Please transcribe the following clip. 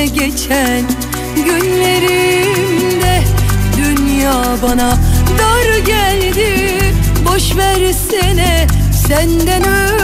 senle geçen günlerimde Dünya bana dar geldi Boş versene senden önce kimler